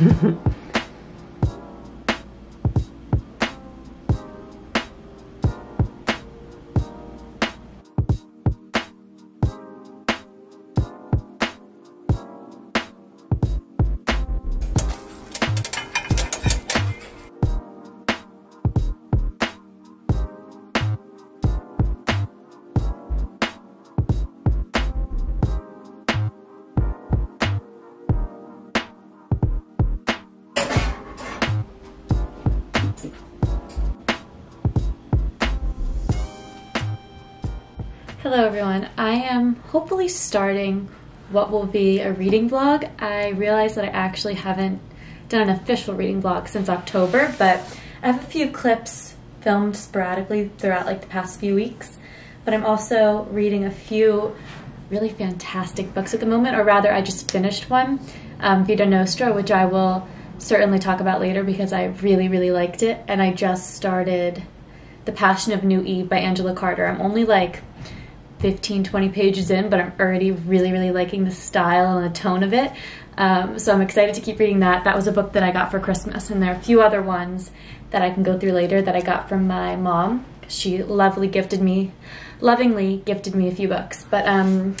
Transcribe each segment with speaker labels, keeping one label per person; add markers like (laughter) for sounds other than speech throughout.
Speaker 1: Yeah. (laughs) Hello everyone. I am hopefully starting what will be a reading vlog. I realize that I actually haven't done an official reading vlog since October, but I have a few clips filmed sporadically throughout like the past few weeks. But I'm also reading a few really fantastic books at the moment, or rather I just finished one, um, Vita Nostra, which I will certainly talk about later because I really, really liked it. And I just started The Passion of New Eve by Angela Carter. I'm only like 15, 20 pages in, but I'm already really, really liking the style and the tone of it. Um, so I'm excited to keep reading that. That was a book that I got for Christmas, and there are a few other ones that I can go through later that I got from my mom. She lovely gifted me, lovingly gifted me a few books. But um,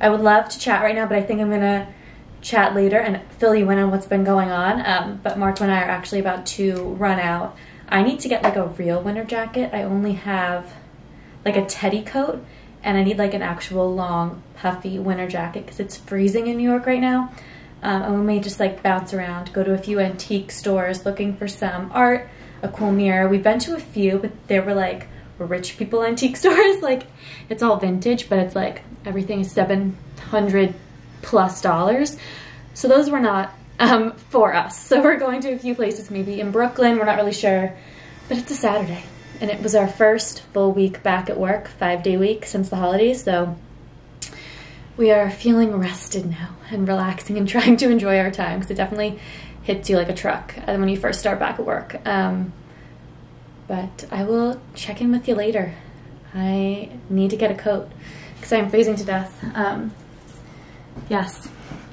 Speaker 1: I would love to chat right now, but I think I'm gonna chat later and fill you in on what's been going on. Um, but Mark and I are actually about to run out. I need to get like a real winter jacket. I only have like a teddy coat and I need like an actual long puffy winter jacket because it's freezing in New York right now. Um, and we may just like bounce around, go to a few antique stores looking for some art, a cool mirror. We've been to a few, but they were like rich people antique (laughs) stores. like it's all vintage, but it's like everything is 700 plus dollars. So those were not um, for us. So we're going to a few places, maybe in Brooklyn, we're not really sure, but it's a Saturday and it was our first full week back at work, five day week since the holidays. So we are feeling rested now and relaxing and (laughs) trying to enjoy our time because it definitely hits you like a truck when you first start back at work. Um, but I will check in with you later. I need to get a coat because I'm freezing to death. Um, yes,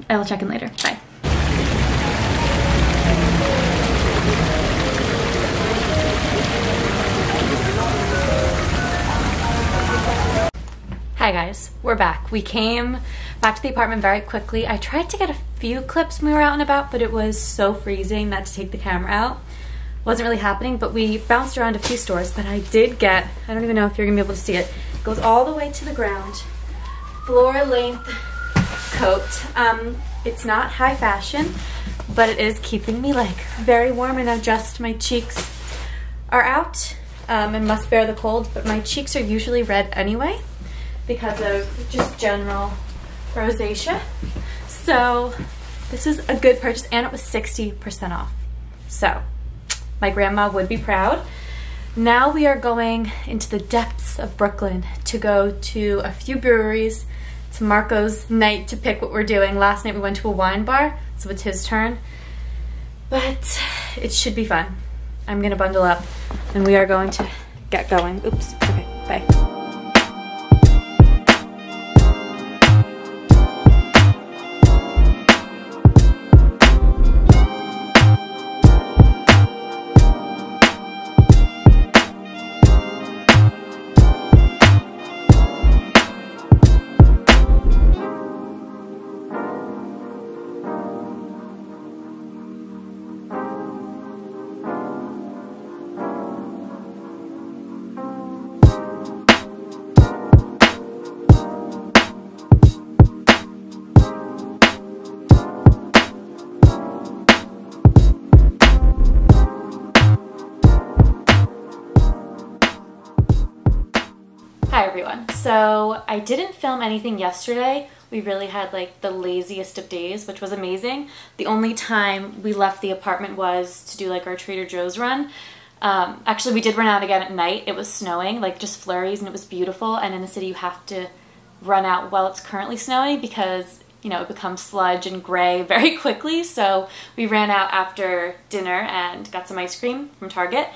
Speaker 1: I will check in later. Bye. Hi guys, we're back. We came back to the apartment very quickly. I tried to get a few clips when we were out and about, but it was so freezing that to take the camera out wasn't really happening, but we bounced around a few stores, but I did get, I don't even know if you're gonna be able to see it, it goes all the way to the ground, floor length coat. Um, it's not high fashion, but it is keeping me like very warm and now just my cheeks are out um, and must bear the cold, but my cheeks are usually red anyway because of just general rosacea. So this is a good purchase and it was 60% off. So my grandma would be proud. Now we are going into the depths of Brooklyn to go to a few breweries. It's Marco's night to pick what we're doing. Last night we went to a wine bar, so it's his turn. But it should be fun. I'm gonna bundle up and we are going to get going. Oops, okay, bye. I didn't film anything yesterday we really had like the laziest of days, which was amazing. The only time we left the apartment was to do like our Trader Joe's run. Um, actually, we did run out again at night. It was snowing, like just flurries, and it was beautiful. And in the city, you have to run out while it's currently snowing because you know it becomes sludge and gray (laughs) very quickly. So we ran out after dinner and got some ice cream from Target.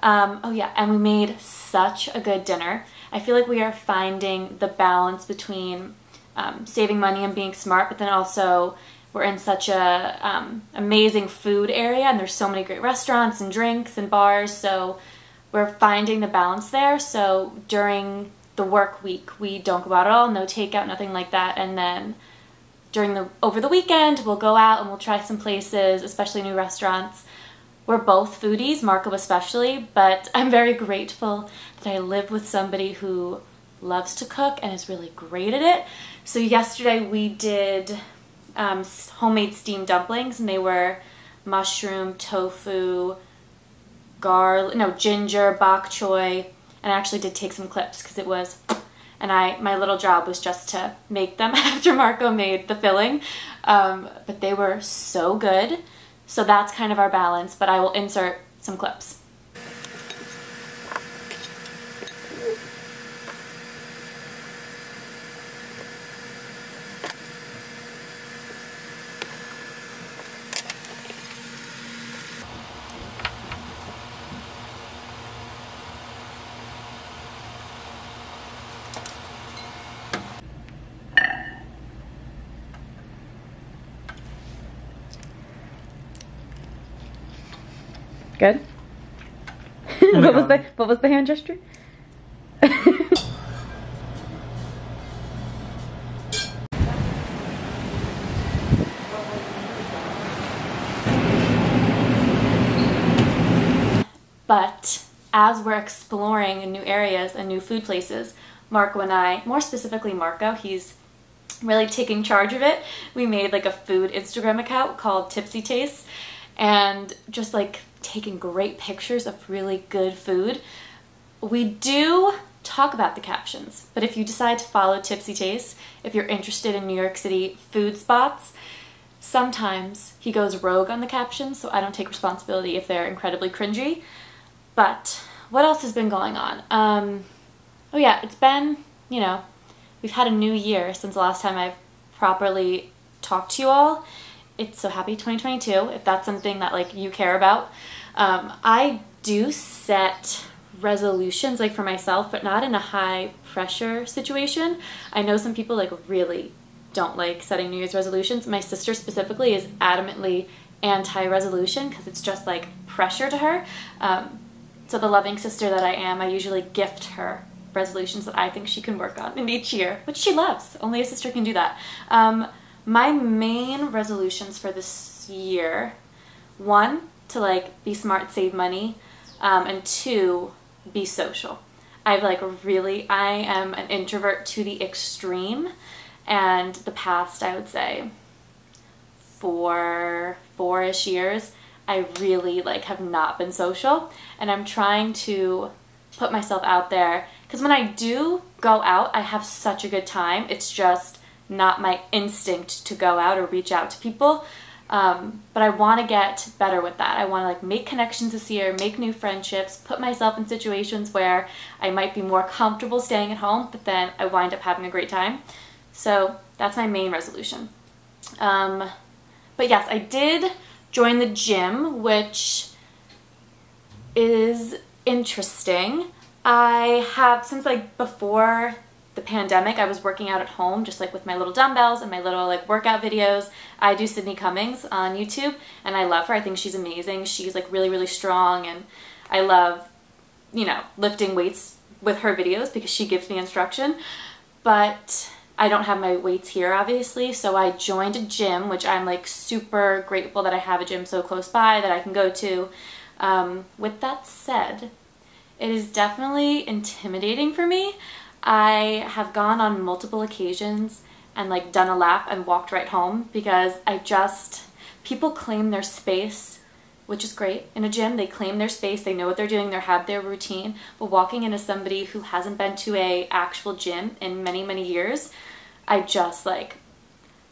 Speaker 1: Um, oh yeah, and we made such a good dinner. I feel like we are finding the balance between um, saving money and being smart, but then also we're in such a um, amazing food area and there's so many great restaurants and drinks and bars so we're finding the balance there. So during the work week we don't go out at all no takeout nothing like that. And then during the over the weekend we'll go out and we'll try some places especially new restaurants we're both foodies marco especially but i'm very grateful that i live with somebody who loves to cook and is really great at it so yesterday we did um, homemade steamed dumplings, and they were mushroom, tofu, garlic, no, ginger, bok choy, and I actually did take some clips because it was, and I, my little job was just to make them (laughs) after Marco made the filling, um, but they were so good. So that's kind of our balance, but I will insert some clips. Good. Oh (laughs) what was the what was the hand gesture? (laughs) but as we're exploring new areas and new food places, Marco and I, more specifically Marco, he's really taking charge of it. We made like a food Instagram account called Tipsy Tastes and just like taking great pictures of really good food. We do talk about the captions, but if you decide to follow Tipsy Taste, if you're interested in New York City food spots, sometimes he goes rogue on the captions, so I don't take responsibility if they're incredibly cringy. But what else has been going on? Um, oh yeah, it's been, you know, we've had a new year since the last time I've properly talked to you all, it's so happy 2022 if that's something that like you care about. Um, i do set resolutions like for myself but not in a high pressure situation. I know some people like really don't like setting new year's resolutions. My sister specifically is adamantly anti-resolution because it's just like pressure to her. Um, so the loving sister that i am i usually gift her resolutions that i think she can work on in each year which she loves. Only a sister can do that. Um, my main resolutions for this year one to like be smart save money um, and two be social. I've like really i am an introvert to the extreme and the past i would say four four-ish years i really like have not been social and i'm trying to put myself out there because when i do go out i have such a good time. It's just not my instinct to go out or reach out to people. Um, but I want to get better with that. I want to like make connections this year, make new friendships, put myself in situations where I might be more comfortable staying at home, but then I wind up having a great time. So that's my main resolution. Um, but yes, I did join the gym, which is interesting. I have, since like before the pandemic, I was working out at home just like with my little dumbbells and my little like workout videos. I do Sydney Cummings on YouTube and I love her. I think she's amazing. She's like really, really strong and I love, you know, lifting weights with her videos because she gives me instruction. But I don't have my weights here obviously, so I joined a gym, which I'm like super grateful that I have a gym so close by that I can go to. Um, with that said, it is definitely intimidating for me. I have gone on multiple occasions and like done a lap and walked right home because I just, people claim their space, which is great. In a gym, they claim their space, they know what they're doing, they have their routine, but walking into somebody who hasn't been to a actual gym in many, many years, I just like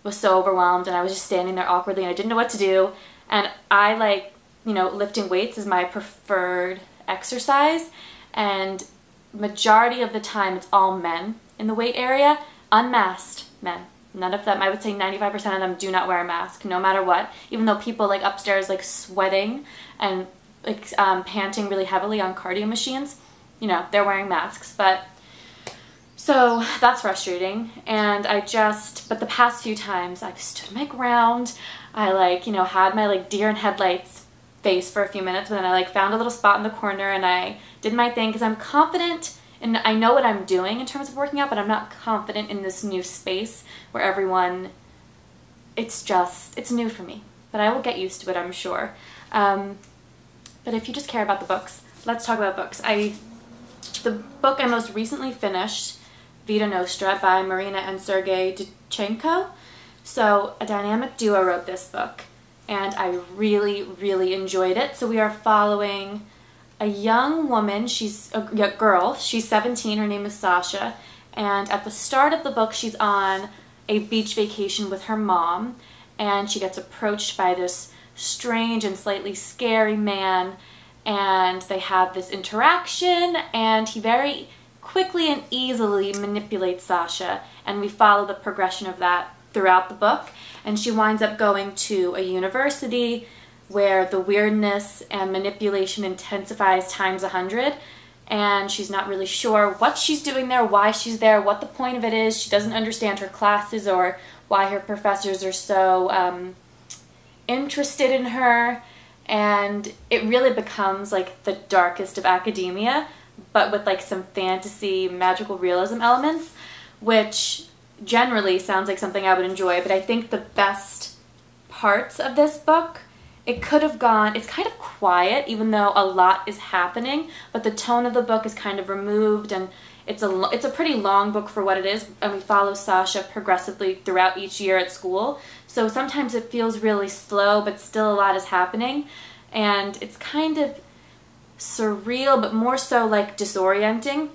Speaker 1: was so overwhelmed and I was just standing there awkwardly and I didn't know what to do. And I like, you know, lifting weights is my preferred exercise. And majority of the time it's all men in the weight area, unmasked men. None of them, I would say 95% of them do not wear a mask, no matter what. Even though people like upstairs like sweating and like um, panting really heavily on cardio machines, you know, they're wearing masks. But so that's frustrating. And I just, but the past few times I've stood my ground. I like, you know, had my like deer in headlights face for a few minutes, but then I like found a little spot in the corner and I did my thing because I'm confident and I know what I'm doing in terms of working out, but I'm not confident in this new space where everyone, it's just, it's new for me. But I will get used to it, I'm sure. Um, but if you just care about the books, let's talk about books. I, the book I most recently finished, Vita Nostra by Marina and Sergey Dyachenko. So a dynamic duo wrote this book and I really, really enjoyed it. So we are following a young woman. She's a girl. She's 17. Her name is Sasha. And at the start of the book, she's on a beach vacation with her mom. And she gets approached by this strange and slightly scary man. And they have this interaction. And he very quickly and easily manipulates Sasha. And we follow the progression of that throughout the book. And she winds up going to a university where the weirdness and manipulation intensifies times a hundred and she's not really sure what she's doing there, why she's there, what the point of it is. She doesn't understand her classes or why her professors are so um, interested in her. And it really becomes like the darkest of academia, but with like some fantasy, magical realism elements, which generally sounds like something I would enjoy. But I think the best parts of this book it could have gone, it's kind of quiet even though a lot is happening, but the tone of the book is kind of removed and it's a, it's a pretty long book for what it is and we follow Sasha progressively throughout each year at school. So sometimes it feels really slow but still a lot is happening and it's kind of surreal but more so like disorienting.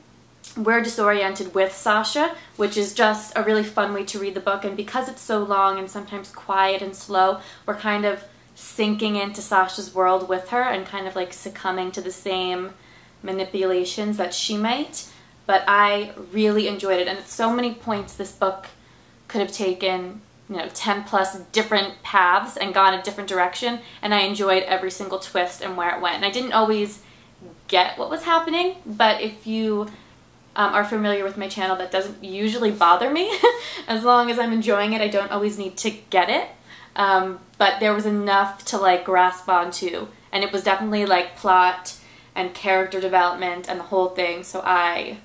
Speaker 1: We're disoriented with Sasha, which is just a really fun way to read the book. And because it's so long and sometimes quiet and slow, we're kind of sinking into Sasha's world with her and kind of like succumbing to the same manipulations that she might. But I really enjoyed it, and at so many points this book could have taken you know 10 plus different paths and gone a different direction. And i enjoyed every single twist and where it went. And i didn't always get what was happening but if you um, are familiar with my channel that doesn't usually bother me (laughs) as long as i'm enjoying it i don't always need to get it um, but there was enough to like grasp onto, and it was definitely like plot and character development and the whole thing. So I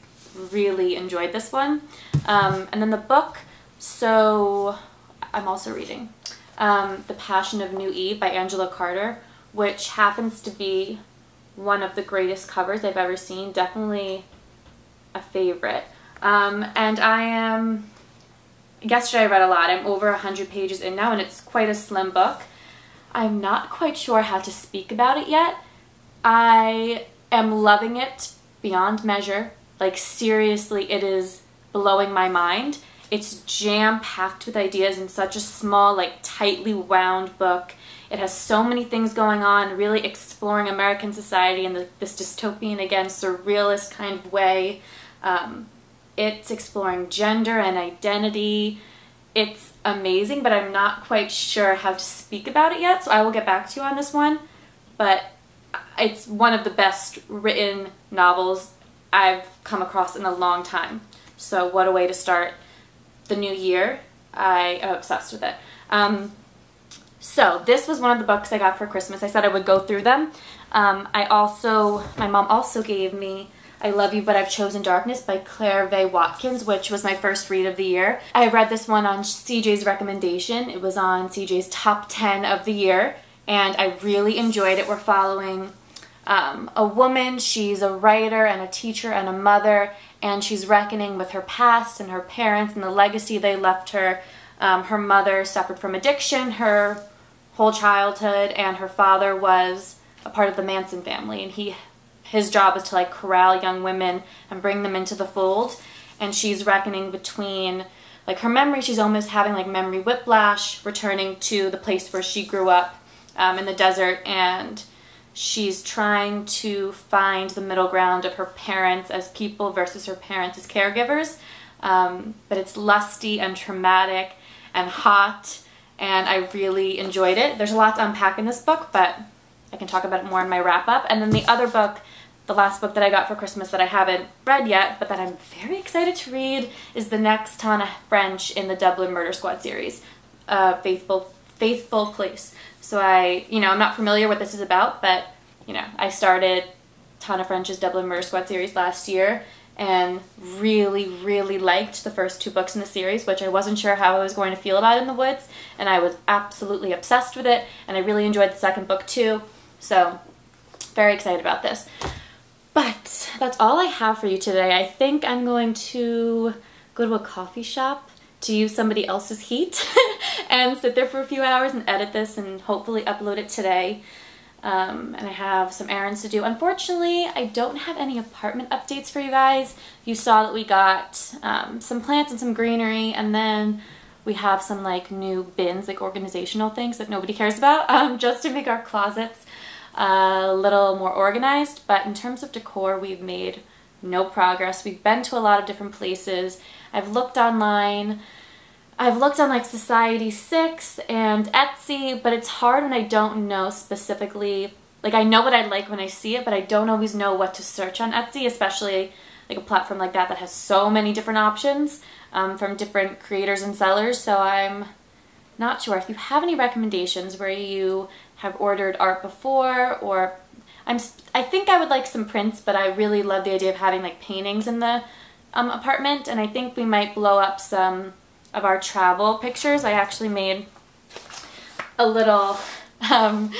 Speaker 1: really enjoyed this one. Um, and then the book, so I'm also reading um, The Passion of New Eve by Angela Carter, which happens to be one of the greatest covers I've ever seen. Definitely a favorite. Um, and I am yesterday I read a lot. I'm over 100 pages in now and it's quite a slim book. I'm not quite sure how to speak about it yet. I am loving it beyond measure. Like seriously, it is blowing my mind. It's jam-packed with ideas in such a small, like tightly wound book. It has so many things going on, really exploring American society in the, this dystopian, again, surrealist kind of way. Um, it's exploring gender and identity. It's amazing, but I'm not quite sure how to speak about it yet, so I will get back to you on this one. But it's one of the best written novels I've come across in a long time. So what a way to start the new year. I am obsessed with it. Um, so this was one of the books I got for Christmas. I said I would go through them. Um, I also, my mom also gave me I Love You But I've Chosen Darkness by Claire Vaye Watkins, which was my first read of the year. I read this one on CJ's recommendation. It was on CJ's top 10 of the year, and I really enjoyed it. We're following um, a woman, she's a writer and a teacher and a mother, and she's reckoning with her past and her parents and the legacy they left her. Um, her mother suffered from addiction her whole childhood, and her father was a part of the Manson family, and he his job is to like corral young women and bring them into the fold. And she's reckoning between like her memory, she's almost having like memory whiplash, returning to the place where she grew up um, in the desert, and she's trying to find the middle ground of her parents as people versus her parents as caregivers. Um, but it's lusty and traumatic and hot, and I really enjoyed it. There's a lot to unpack in this book, but I can talk about it more in my wrap up. And then the other book the last book that I got for Christmas that I haven't read yet, but that I'm very excited to read, is the next Tana French in the Dublin Murder Squad series, uh, Faithful Faithful Place. So I, you know, I'm not familiar what this is about, but you know, I started Tana French's Dublin Murder Squad series last year and really, really liked the first two books in the series, which I wasn't sure how I was going to feel about in the woods, and I was absolutely obsessed with it, and I really enjoyed the second book too. So, very excited about this. But that's all I have for you today. I think I'm going to go to a coffee shop to use somebody else's heat (laughs) and sit there for a few hours and edit this and hopefully upload it today. Um, and I have some errands to do. Unfortunately, I don't have any apartment updates for you guys. You saw that we got um, some plants and some greenery, and then we have some like new bins, like organizational things that nobody cares about, (laughs) um, just to make our closets a little more organized, but in terms of decor, we've made no progress. We've been to a lot of different places. I've looked online. I've looked on like Society6 and Etsy, but it's hard when I don't know specifically. Like I know what I like when I see it, but I don't always know what to search on Etsy, especially like a platform like that that has so many different options um, from different creators and sellers. So I'm not sure if you have any recommendations where you have ordered art before or I'm I think I would like some prints, but I really love the idea of having like paintings in the um, apartment, and I think we might blow up some of our travel pictures. I actually made a little. Um,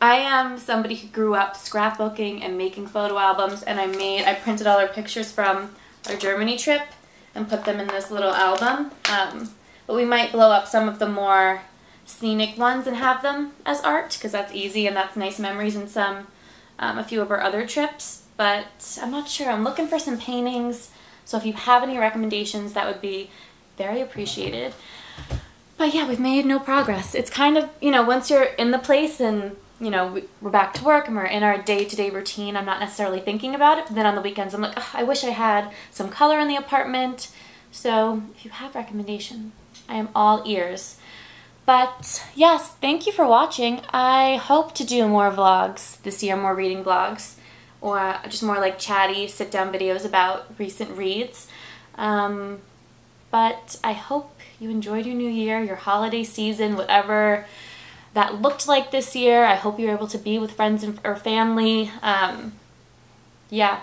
Speaker 1: I am somebody who grew up scrapbooking and making photo albums, and I made I printed all our pictures from our Germany trip and put them in this little album. Um, but we might blow up some of the more scenic ones and have them as art because that's easy and that's nice memories in some um, a few of our other trips. But I'm not sure. I'm looking for some paintings. So if you have any recommendations that would be very appreciated. But yeah we've made no progress. It's kind of you know once you're in the place and you know we're back to work and we're in our day-to-day -day routine I'm not necessarily thinking about it. But then on the weekends I'm like I wish I had some color in the apartment. So if you have recommendations I am all ears but yes, thank you for watching. I hope to do more vlogs this year, more reading vlogs, or just more like chatty sit-down videos about recent reads. Um, but I hope you enjoyed your new year, your holiday season, whatever that looked like this year. I hope you were able to be with friends and, or family. Um, yeah.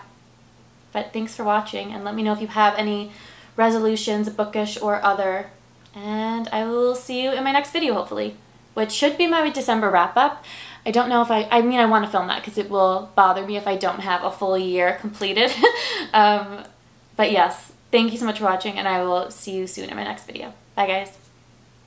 Speaker 1: But thanks for watching, and let me know if you have any resolutions, bookish or other, and I will see you in my next video, hopefully, which should be my December wrap-up. I don't know if I, I mean, I want to film that because it will bother me if I don't have a full year completed. (laughs) um, but yes, thank you so much for watching, and I will see you soon in my next video. Bye, guys.